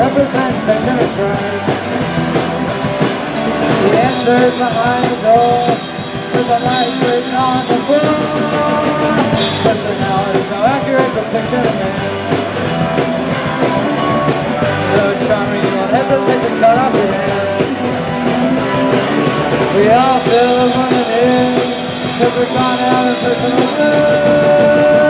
of the representation of crime. The answer's behind the door. There's a light written on the floor. Personality so accurate depiction of man. So charming you won't hesitate to cut off your hand. We all feel the woman in. Cause we're gone out of personal love.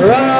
Run!